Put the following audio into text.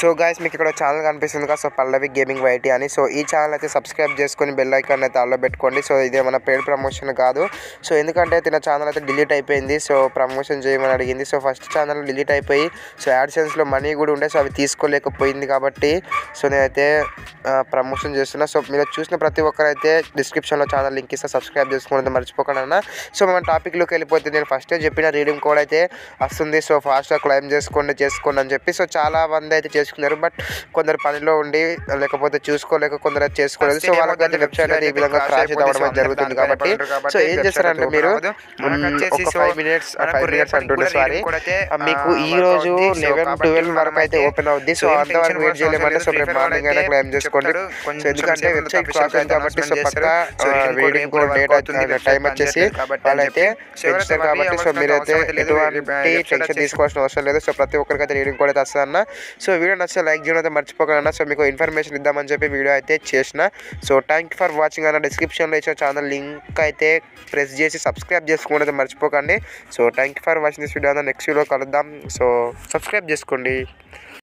So guys మీకు ఇక్కడ channel కనిపిస్తుంది కదా సో పల్లవి గేమింగ్ వైటీ అని. సో ఈ ఛానల్ అయితే సబ్స్క్రైబ్ చేసుకొని బెల్ ఐకాన్ అయితే ఆల్లో పెట్టుకోండి. సో ఇది మన పేడ్ ప్రమోషన్ కాదు. సో ఎందుకంటే తిన ఛానల్ అయితే డిలీట్ అయిపోయింది. సో ప్రమోషన్ చేయమని అడిగింది. సో ఫస్ట్ ఛానల్ డిలీట్ అయిపోయి సో యాడ్సెన్స్లో మనీ కూడా ఉండే సో అవి తీసుకోలేకపోయింది కాబట్టి సో నేనైతే ప్రమోషన్ చేస్తున్నా. సో మీరు చూసిన ప్రతి ఒక్కరైతే డిస్క్రిప్షన్లో ఛానల్ లింక్ ఇస్తే. సబ్స్క్రైబ్ చేసుకోవడం మర్చిపోకండి అన్న. సో మన టాపిక్లోకి వెళ్ళిపోతే నేను ఫస్టే చెప్పిన రీడింగ్ కోడ్ అయితే వస్తుంది. సో ఫాస్ట్గా క్లైమ్ చేసుకోండి చేసుకోండి అని చెప్పి. సో చాలా మంది అయితే చేసుకున్నారు. బట్ కొందరు పనిలో ఉండి లేకపోతే చూసుకోలేక కొందరు అయితే చేసుకోలేదు. సో వాళ్ళకైతే వెబ్సైట్ ఈ విధంగా క్రాష్ అవ్వడం జరుగుతుంది కాబట్టి సో ఏం చేస్తారంటే మీరు ఫైవ్ మినిట్స్ ఫైవ్ మినిట్స్ అంటుండే సారీ మీకు ఈ రోజు లెవెన్ ట్వెల్వ్ వరకు అయితే ఓపెన్ అవుద్ది. సో అంతవరకు వెయిట్ చేయలేమంటే సో రేపు మార్నింగ్ అయినా క్లైమ్ చేసుకోండి సో ఎందుకంటే వెబ్సైట్ క్రాష్ అయింది కాబట్టి సో పక్క వెయిటింగ్ కూడా డేట్ అవుతుంది టైం వచ్చేసి వాళ్ళైతే పెంచుతారు కాబట్టి సో మీరైతే ఎటువంటి టెన్షన్ తీసుకోవాల్సిన అవసరం లేదు. సో ప్రతి ఒక్కరికి అయితే రీడింగ్ కూడా అయితే వస్తుంది అన్న సో వీడియో నచ్చితే లైక్ చేయడం అయితే మర్చిపోకండి సో మీకు ఇన్ఫర్మేషన్ ఇద్దామని చెప్పి వీడియో అయితే చేసిన. So thank you for watching అన్న. డిస్క్రిప్షన్లో ఇచ్చిన ఛానల్ లింక్ అయితే ప్రెస్ చేసి సబ్స్క్రైబ్ చేసుకోండి అయితే మర్చిపోకండి. So thank you for watching this video అన్న. నెక్స్ట్ వీడియో కలుద్దాం. సో సబ్స్క్రైబ్ చేసుకోండి.